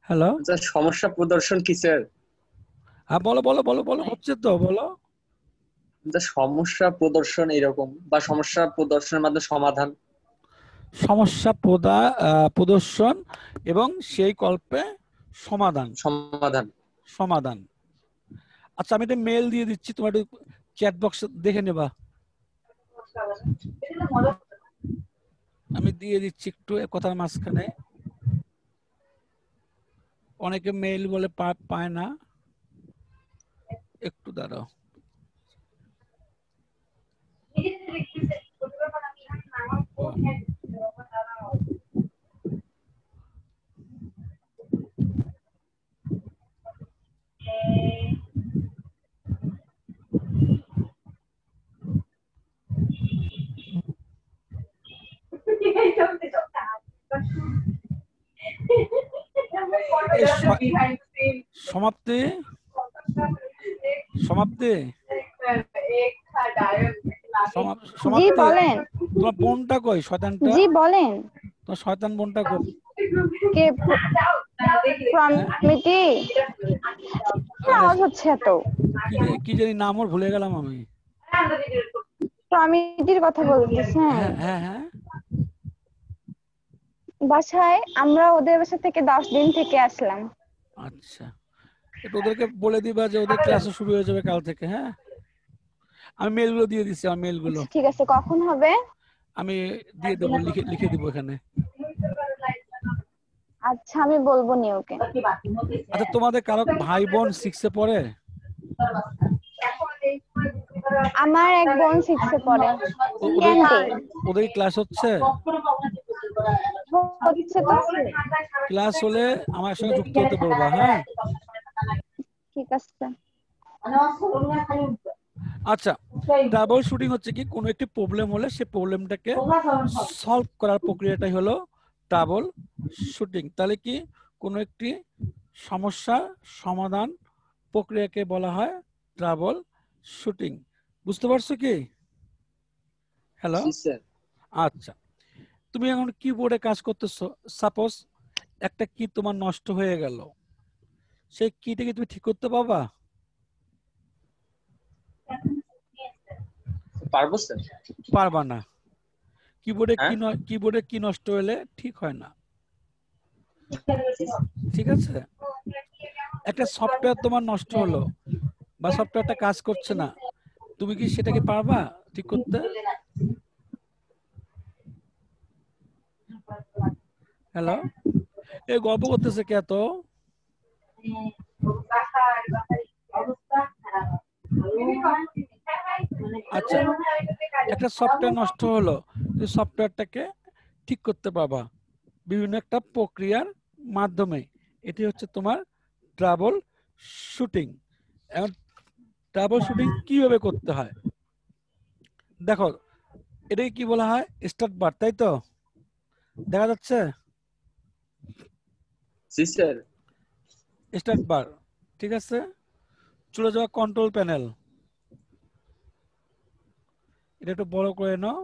Hello আচ্ছা সমস্যা প্রদর্শন কি স্যার হ্যাঁ বলো বলো বলো বলো হচ্ছে তো বলো। আচ্ছা, সমস্যা প্রদর্শন এরকম বা সমস্যা প্রদর্শনের মাধ্যমে সমাধান। সমস্যা প্রদা- প্রদর্শন এবং সেই কল্পে সমাধান। সমাধান। সমাধান। আচ্ছা আমি একটা মেল দিয়ে দিচ্ছি তোমার একটু চ্যাট বক্স দেখে নেবা। আমি দিয়ে দিচ্ছি একটু কথার মাঝখানে অনেকে মেইল বলে পায় না একটু দাঁড়াও সমাপ্তি সমাপ্তি জি বলেন। তোমার বোনটা কই? শয়তানটা? জি বলেন। তোমার শয়তান বোনটা কই? কে প্রমিতি আওয়াজ হচ্ছে এত? কি জানি নাম ওর ভুলে গেলাম আমি। প্রমিতির কথা বলতেছেন? হ্যাঁ হ্যাঁ হ্যাঁ। বাসায় আমরা ওদের বাসা থেকে দশ দিন থেকে আসলাম। আচ্ছা। একটু ওদেরকে বলে দিবা যে ওদের ক্লাস শুরু হয়ে যাবে কাল থেকে হ্যাঁ? আমি মেলগুলো দিয়ে দিচ্ছি আমার মেলগুলো ঠিক আছে কখন হবে? আমি দিয়ে দেবো লিখে লিখে দিব এখানে। আচ্ছা আমি বলব নি ওকে আচ্ছা তোমাদের কারও ভাই বোন সিক্সে পড়ে? আমার এক বোন সিক্সে পড়ে। ওদের ক্লাস হচ্ছে? ক্লাস হলে আমার সঙ্গে যুক্ত হতে পারবা হ্যাঁ। ঠিক আছে। আচ্ছা ডাবল শুটিং হচ্ছে কি কোনো একটি প্রবলেম হলে সেই প্রবলেমটাকে সলভ করার প্রক্রিয়াটাই হলো ডাবল শুটিং তাহলে কি কোনো একটি সমস্যার সমাধান প্রক্রিয়াকে বলা হয় ডাবল শুটিং বুঝতে পারছ কি? হ্যালো আচ্ছা। তুমি এখন কিবোর্ডে কাজ করতেছো সাপোজ একটা কি তোমার নষ্ট হয়ে গেল সেই কিটাকে তুমি ঠিক করতে পারবা? পারব স্যার পারবা না। কিবোর্ডে কি? কিবোর্ডে কি নষ্ট হলে ঠিক হয় না। ঠিক আছে? একটা সফটওয়্যার তোমার নষ্ট হলো বা সফটওয়্যারটা কাজ করছে না তুমি কি সেটাকে পারবা ঠিক করতে? হ্যালো? এ গল্প করতেছে কে তো আচ্ছা একটা সফটওয়্যার নষ্ট হলো। এই সফটওয়্যারটাকে ঠিক করতে পারবা বিভিন্ন একটা প্রক্রিয়ার মাধ্যমে। এটি হচ্ছে তোমার ট্রাবল শুটিং এখন ট্রাবল শুটিং কীভাবে করতে হয়? দেখো, এটাকে কি বলা হয়? স্টার্ট বার তাই তো? দেখা যাচ্ছে? জি স্যার স্টার্ট বার ঠিক আছে? চলে যাওয়া কন্ট্রোল প্যানেল এটা একটু বড় করে নাও।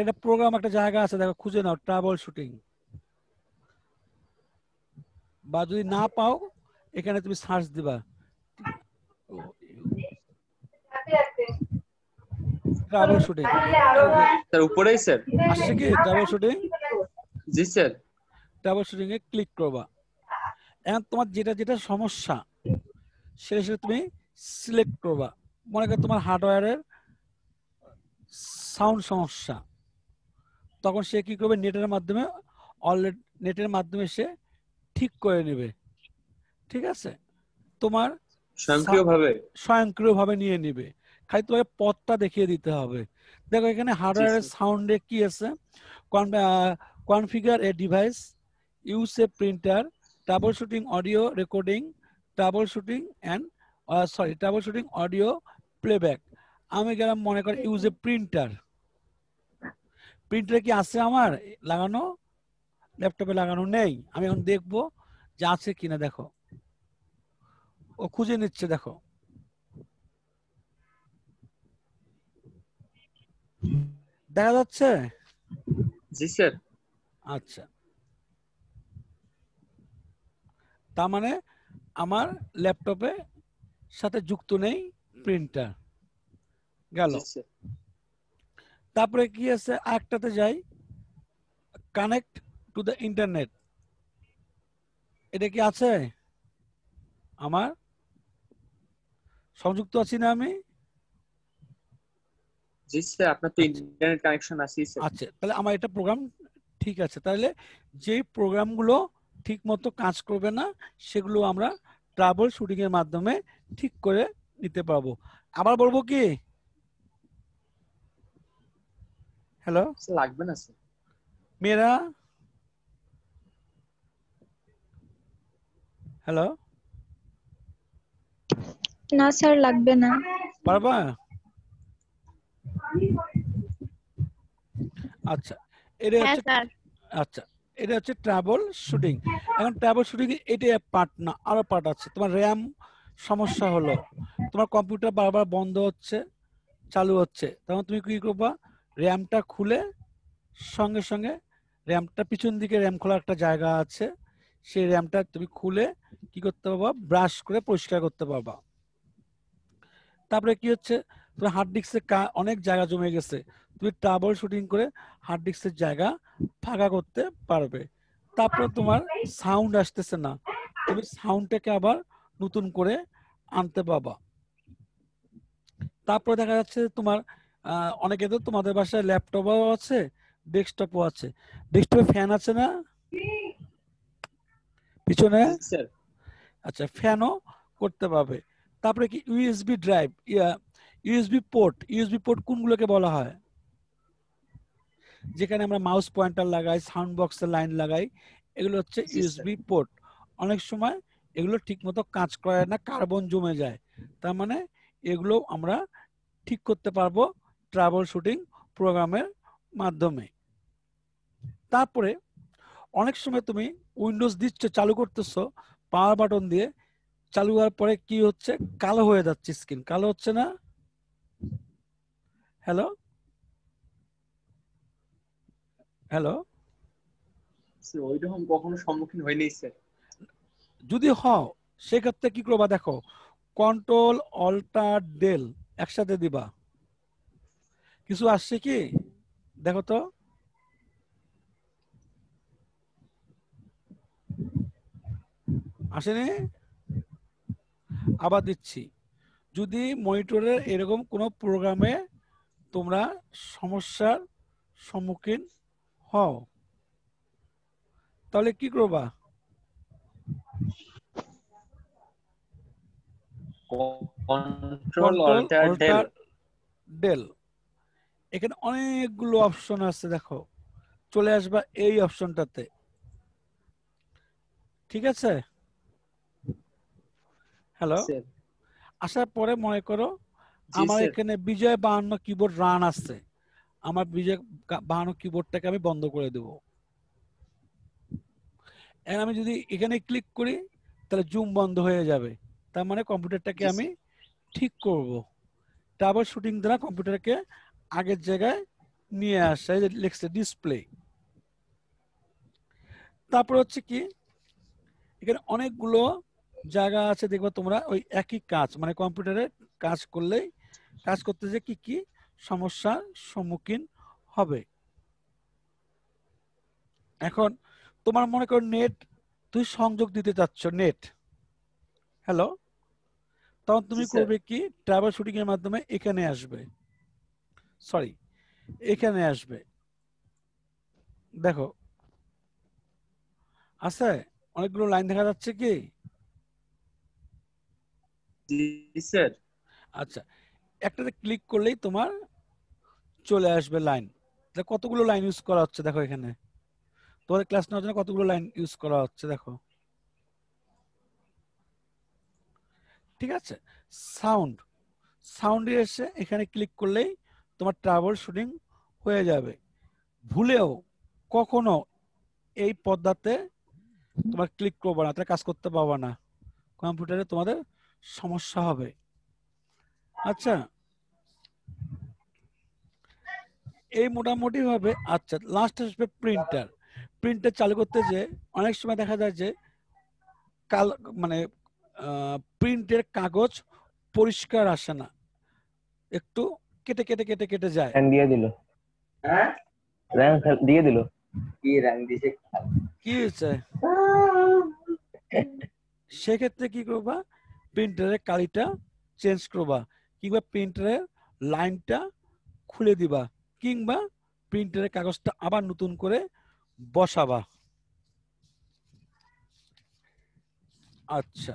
এটা প্রোগ্রাম একটা জায়গা আছে দেখো খুঁজে নাও ট্রাবল শুটিং বা যদি না পাও এখানে তুমি সার্চ দিবা। ট্রাবল শুটিং স্যার উপরেই স্যার আসছে কি? ট্রাবল শুটিং জি স্যার ট্রাবল শুটিং এ ক্লিক করবা। এখন তোমার যেটা যেটা সমস্যা সেটা সেটা তুমি সিলেক্ট করবা। মনে করো তোমার হার্ডওয়্যারের সাউন্ড সমস্যা। তখন সে কি করবে? নেটের মাধ্যমে অলরেডি নেটের মাধ্যমে সে ঠিক করে নেবে। ঠিক আছে? তোমার স্বয়ংক্রিয়ভাবে? স্বয়ংক্রিয়ভাবে নিয়ে নিবে। খালি তোমাকে পথটা দেখিয়ে দিতে হবে। দেখো এখানে হার্ডওয়্যারের সাউন্ডে কি আছে? Configure a device use a printer troubleshooting audio recording troubleshooting and sorry troubleshooting audio playback আমি গেলাম মনে করি ইউজ এ প্রিন্টার প্রিন্টার কি আছে আমার? লাগানো? ল্যাপটপে লাগানো নেই। আমি এখন দেখব যে আছে কিনা দেখো। ও খুঁজে নিচ্ছে দেখো। দেখা যাচ্ছে? জি স্যার। আচ্ছা। তার মানে আমার ল্যাপটপে সাথে যুক্ত নেই প্রিন্টার। গেল। তারপরে কি আছে? আরেকটাতে যাই। Connect to the internet. এটা কি আছে? আমার? সংযুক্ত আছি না আমি? জি স্যার আপনার তো ইন্টারনেট কানেকশন আছে স্যার। আচ্ছা তাহলে আমার এটা প্রোগ্রাম ঠিক আছে। তাহলে যে প্রোগ্রামগুলো ঠিক মতো কাজ করবে না সেগুলো আমরা ট্রাবল শুটিং এর মাধ্যমে ঠিক করে নিতে পারব। আবার বলব কি? হ্যালো স্যার লাগবে না স্যার মেয়েরা? হ্যালো না স্যার লাগবে না। পারবা? আচ্ছা এটা হ্যাঁ আচ্ছা এটা হচ্ছে ট্রাভেল শুটিং এখন ট্রাভেল শুটিং এটাই পার্ট না, আরও পার্ট আছে। তোমার র্যাম সমস্যা হলো, তোমার কম্পিউটার বারবার বন্ধ হচ্ছে, চালু হচ্ছে। তখন তুমি কি করবা? র্যামটা খুলে সঙ্গে সঙ্গে র্যামটা পিছন দিকে র্যাম খোলার একটা জায়গা আছে, সেই র্যামটা তুমি খুলে কি করতে পারবা? ব্রাশ করে পরিষ্কার করতে পারবা। তারপরে কি হচ্ছে? তোমার হার্ড ডিস্কে অনেক জায়গা জমে গেছে। তুমি ট্রাভেল শুটিং করে হার্ড ডিস্কের জায়গা ফাঁকা করতে পারবে। তারপর তোমার সাউন্ড আসতেছে না। তুমি সাউন্ডটাকে আবার নতুন করে আনতে পাবা তারপরে দেখা যাচ্ছে তোমার অনেকে তো তোমাদের বাসায় ল্যাপটপও আছে ডেস্কটপও আছে। ডেস্কটপে ফ্যান আছে না? পিছনে? স্যার আচ্ছা ফ্যানও করতে পারবে। তারপরে কি USB drive USB port USB port কোনগুলোকে বলা হয়? যেখানে আমরা মাউস পয়েন্টার লাগাই সাউন্ড বক্সের লাইন লাগাই এগুলো হচ্ছে। ইউএসবি পোর্ট অনেক সময় এগুলো ঠিকমতো কাজ করে না কার্বন জমে যায়। তার মানে এগুলো আমরা ঠিক করতে পারব ট্রাভেল শুটিং প্রোগ্রামের মাধ্যমে। তারপরে অনেক সময় তুমি উইন্ডোজ দিচ্ছ চালু করতেছো পাওয়ার বাটন দিয়ে চালু হওয়ার পরে কি হচ্ছে? কালো হয়ে যাচ্ছে স্ক্রিন কালো হচ্ছে না? Hello hello? স্যার ওইরকম কখনো সম্মুখীন হয়নি স্যার। যদি হও সেক্ষেত্রে কি করবা দেখো কন্ট্রোল অল্টার ডেল একসাথে দিবা। কিছু আসছে কি? দেখো তো। আসেনি? আবার দিচ্ছি। যদি মনিটরের এরকম কোনো প্রোগ্রামে তোমরা সমস্যার সম্মুখীন হও। তাহলে কি করবা? কন্ট্রোল অল্টার ডেল ডেল এখানে অনেকগুলো অপশন আছে দেখো। চলে আসবা এই অপশনটাতে ঠিক আছে? হ্যালো আসার পরে মনে করো আমার এখানে বিজয় বাহান্ন কিবোর্ড রান আছে। আমার বিজয় বাহান্ন কিবোর্ডটাকে আমি বন্ধ করে দেব। এখন আমি যদি এখানে ক্লিক করি তাহলে জুম বন্ধ হয়ে যাবে। তার মানে কম্পিউটারটাকে আমি ঠিক করব। টাবার শুটিং দ্বারা কম্পিউটারকে আগের জায়গায় নিয়ে আসা এই যে লেখছে ডিসপ্লে তারপর হচ্ছে কি এখানে অনেকগুলো জায়গা আছে দেখবে তোমরা ওই একই কাজ মানে কম্পিউটারে কাজ করলেই কাজ করতে যে কি কি সমস্যার সম্মুখীন হবে। এখন তোমার মনে করো নেট তুই সংযোগ দিতে চাচ্ছ নেট হ্যালো তখন তুমি। করবে কি? ট্রাভেল শুটিং এর মাধ্যমে এখানে আসবে। সরি এখানে আসবে। দেখো। আছে? অনেকগুলো লাইন দেখা যাচ্ছে কি? জি স্যার আচ্ছা একটাতে ক্লিক করলেই তোমার চলে আসবে লাইন কতগুলো লাইন ইউজ করা হচ্ছে দেখো এখানে। তোমাদের ক্লাস নেওয়ার জন্য কতগুলো লাইন ইউজ করা হচ্ছে দেখো। ঠিক আছে? সাউন্ড সাউন্ডে এসে এখানে ক্লিক করলেই তোমার ট্রাভেল শুটিং হয়ে যাবে। ভুলেও কখনো এই পর্দাতে তোমার ক্লিক করব না, তাহলে কাজ করতে পারবে না। কম্পিউটারে তোমাদের সমস্যা হবে। আচ্ছা এই মোটামুটি ভাবে আচ্ছা লাস্ট আসবে প্রিন্টার প্রিন্টার চালু করতে যে অনেক সময় দেখা যায় যে কাল মানে প্রিন্টের কাগজ পরিষ্কার আসে না। একটু কেটে কেটে কেটে কেটে যায়। র্যাঙ্ক দিয়ে দিল। হ্যাঁ? র্যাঙ্ক দিয়ে দিল। কি রং দিছে? কি হয়েছে? সেক্ষেত্রে কি করবা? প্রিন্টারের কালিটা চেঞ্জ করবা। কিংবা প্রিন্টারের লাইনটা খুলে দিবা। কিংবা প্রিন্টারের কাগজটা আবার নতুন করে বসাবা। আচ্ছা।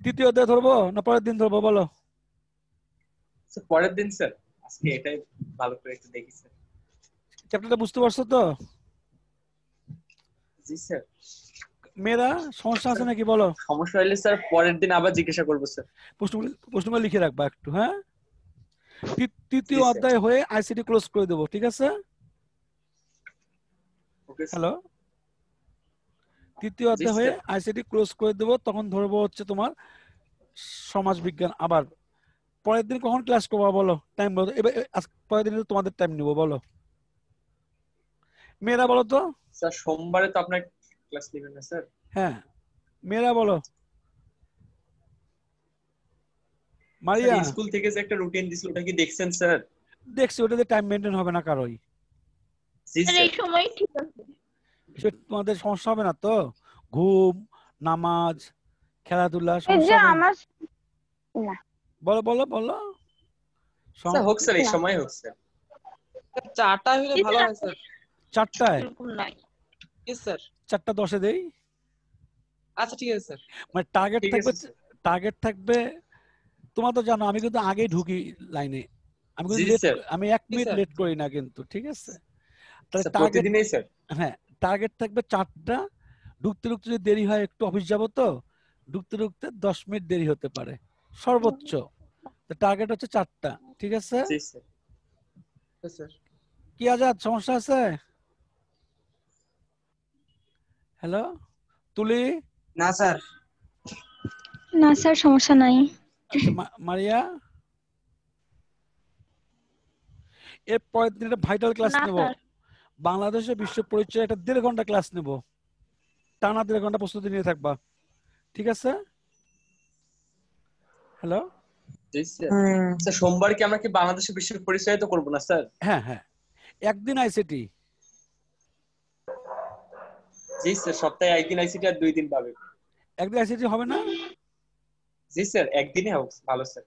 তৃতীয় অধ্যায় ধরবো না পরের দিন ধরবো বলো? পরের দিন স্যার। আজকে এটাই ভালো করে একটু দেখি স্যার। চ্যাপ্টারটা বুঝতে পারছ তো? জি স্যার। মেয়েরা সমস্যা আছে নাকি বলো? সমস্যা হলে স্যার পরের দিন আবার জিজ্ঞাসা করব স্যার। প্রশ্নগুলি প্রশ্নগুলো লিখে রাখবা একটু হ্যাঁ? তৃতীয় অধ্যায় হয়ে আইসিটি ক্লোজ করে দেবো ঠিক আছে? হ্যালো তৃতীয় অধ্যায় হয়ে আইসিটি ক্লোজ করে দেবো তখন ধরবো হচ্ছে তোমার সমাজ বিজ্ঞান আবার। পরের দিন কখন ক্লাস করব বলো? টাইম বলো। এবার পরের দিন তোমাদের টাইম নিবো বলো। মেয়েরা বলো তো? স্যার সোমবারে তো আপনার ক্লাস নেবেন না স্যার হ্যাঁ। মেয়েরা বলো। মারিয়া। স্কুল থেকে যে একটা রুটিন দিছিল ওটা কি দেখছেন স্যার? দেখছি ওটাতে টাইম মেনটেন হবে না কারোই। এই সময় ঠিক আছে। তোমাদের সমস্যা হবে না তো? ঘুম নামাজ খেলাধুলা যে সমস্যা হবে না? আমার বলো বলো বলো। হোক স্যার এই সময় হোক স্যার। চারটা হলে ভালো হয় স্যার। চারটায়? এরকম নাই। স্যার। চারটা দশে দেই? আচ্ছা ঠিক আছে স্যার। মানে টার্গেট থাকবে টার্গেট থাকবে তোমার তো জানো আমি কিন্তু আগেই ঢুকি লাইনে। আমি কিন্তু। আমি এক মিনিট লেট করি না কিন্তু ঠিক আছে? তাহলে টার্গেট প্রতিদিনই স্যার হ্যাঁ টার্গেট থাকবে চারটা। ঢুকতে ঢুকতে যদি দেরি হয় একটু অফিস যাব তো ঢুকতে ঢুকতে দশ মিনিট দেরি হতে পারে সর্বোচ্চ। টার্গেট হচ্ছে চারটা ঠিক আছে? জি স্যার স্যার কি আজাদ সমস্যা আছে? হ্যালো তুলি? না স্যার না স্যার সমস্যা নাই। আচ্ছা, মারিয়া? এর পরের দিন একটা ভাইটাল ক্লাস নেব। বাংলাদেশের বিশ্ব পরিচয় একটা দেড় ঘণ্টা ক্লাস নেব। টানা দেড় ঘণ্টা প্রস্তুতি নিয়ে থাকবা। ঠিক আছে? Hello sir. সোমবার কি আমরা কি বাংলাদেশের বিশ্ব পরিচয় তো করব না স্যার? হ্যাঁ হ্যাঁ। একদিন আইসিটি জি স্যার সপ্তাহে একদিন আইসিটি আর দুই দিন পাবে। একদিন আইসিটি হবে না? জি স্যার একদিনে হোক ভালো স্যার